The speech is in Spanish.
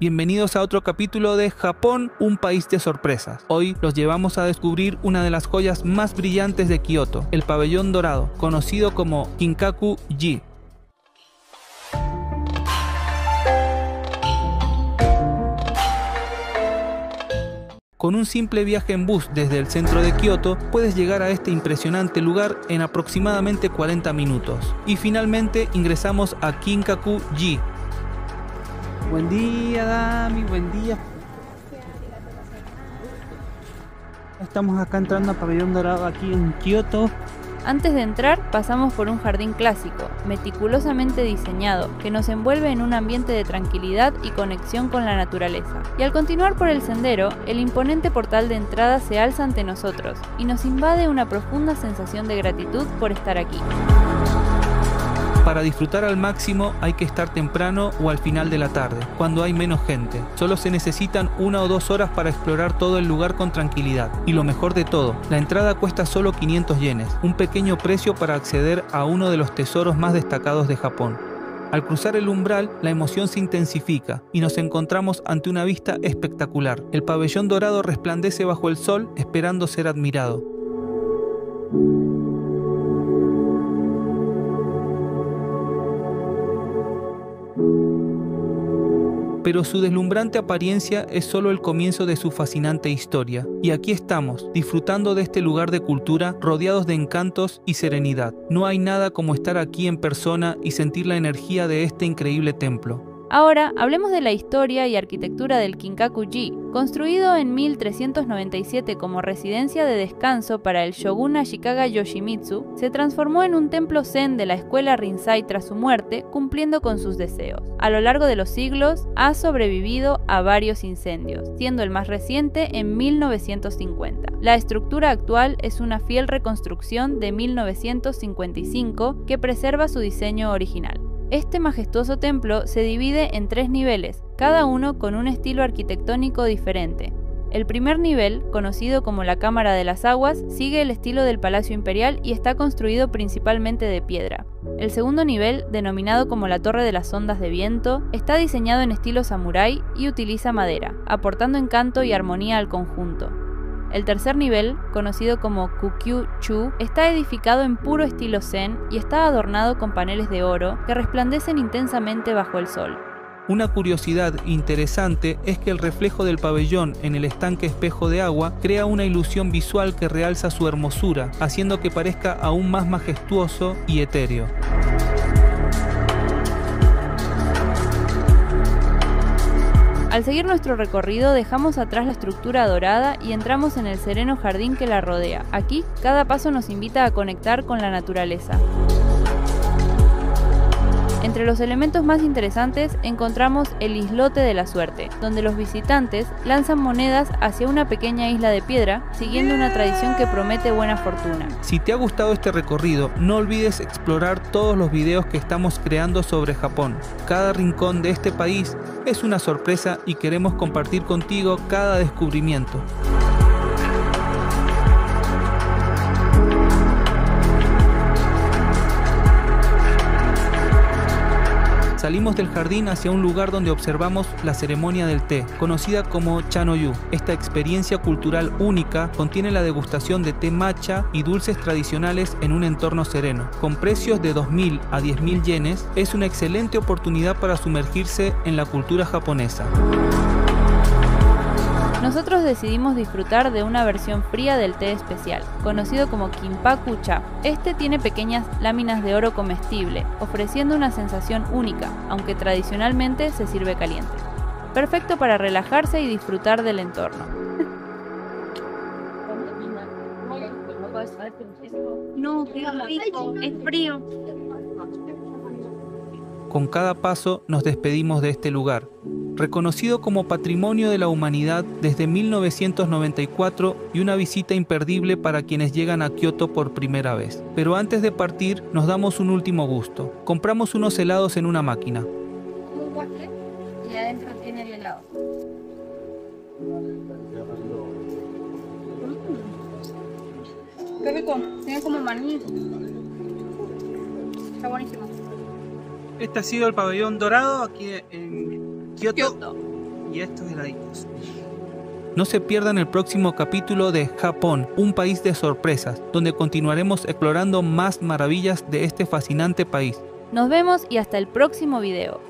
Bienvenidos a otro capítulo de Japón, un país de sorpresas. Hoy los llevamos a descubrir una de las joyas más brillantes de Kioto, el pabellón dorado, conocido como Kinkaku-ji. Con un simple viaje en bus desde el centro de Kioto puedes llegar a este impresionante lugar en aproximadamente 40 minutos. Y finalmente ingresamos a Kinkaku-ji. Buen día Dami, buen día. Estamos acá entrando a Pabellón Dorado aquí en Kioto. Antes de entrar, pasamos por un jardín clásico, meticulosamente diseñado, que nos envuelve en un ambiente de tranquilidad y conexión con la naturaleza. Y al continuar por el sendero, el imponente portal de entrada se alza ante nosotros y nos invade una profunda sensación de gratitud por estar aquí. Para disfrutar al máximo hay que estar temprano o al final de la tarde, cuando hay menos gente. Solo se necesitan una o dos horas para explorar todo el lugar con tranquilidad. Y lo mejor de todo, la entrada cuesta solo 500 yenes, un pequeño precio para acceder a uno de los tesoros más destacados de Japón. Al cruzar el umbral, la emoción se intensifica y nos encontramos ante una vista espectacular. El pabellón dorado resplandece bajo el sol esperando ser admirado. Pero su deslumbrante apariencia es solo el comienzo de su fascinante historia. Y aquí estamos, disfrutando de este lugar de cultura, rodeados de encantos y serenidad. No hay nada como estar aquí en persona y sentir la energía de este increíble templo. Ahora hablemos de la historia y arquitectura del Kinkaku-ji. Construido en 1397 como residencia de descanso para el shogun Ashikaga Yoshimitsu, se transformó en un templo zen de la escuela Rinzai tras su muerte, cumpliendo con sus deseos. A lo largo de los siglos, ha sobrevivido a varios incendios, siendo el más reciente en 1950. La estructura actual es una fiel reconstrucción de 1955 que preserva su diseño original. Este majestuoso templo se divide en tres niveles, cada uno con un estilo arquitectónico diferente. El primer nivel, conocido como la Cámara de las Aguas, sigue el estilo del Palacio Imperial y está construido principalmente de piedra. El segundo nivel, denominado como la Torre de las Ondas de Viento, está diseñado en estilo samurái y utiliza madera, aportando encanto y armonía al conjunto. El tercer nivel, conocido como Kukyu-chu, está edificado en puro estilo zen y está adornado con paneles de oro que resplandecen intensamente bajo el sol. Una curiosidad interesante es que el reflejo del pabellón en el estanque espejo de agua crea una ilusión visual que realza su hermosura, haciendo que parezca aún más majestuoso y etéreo. Al seguir nuestro recorrido dejamos atrás la estructura dorada y entramos en el sereno jardín que la rodea. Aquí, cada paso nos invita a conectar con la naturaleza. Entre los elementos más interesantes encontramos el islote de la suerte, donde los visitantes lanzan monedas hacia una pequeña isla de piedra, siguiendo una tradición que promete buena fortuna. Si te ha gustado este recorrido, no olvides explorar todos los videos que estamos creando sobre Japón. Cada rincón de este país es una sorpresa y queremos compartir contigo cada descubrimiento. Salimos del jardín hacia un lugar donde observamos la ceremonia del té, conocida como Chanoyu. Esta experiencia cultural única contiene la degustación de té matcha y dulces tradicionales en un entorno sereno. Con precios de 2.000 a 10.000 yenes, es una excelente oportunidad para sumergirse en la cultura japonesa. Nosotros decidimos disfrutar de una versión fría del té especial, conocido como Kimpaku Cha. Este tiene pequeñas láminas de oro comestible, ofreciendo una sensación única, aunque tradicionalmente se sirve caliente. Perfecto para relajarse y disfrutar del entorno. No, qué rico, es frío. Con cada paso nos despedimos de este lugar, reconocido como Patrimonio de la Humanidad desde 1994 y una visita imperdible para quienes llegan a Kioto por primera vez. Pero antes de partir nos damos un último gusto. Compramos unos helados en una máquina. Y adentro tiene el helado. Qué rico, tiene como maní. Está buenísimo. Este ha sido el pabellón dorado aquí en Y esto es el No se pierdan el próximo capítulo de Japón, un país de sorpresas, donde continuaremos explorando más maravillas de este fascinante país. Nos vemos y hasta el próximo video.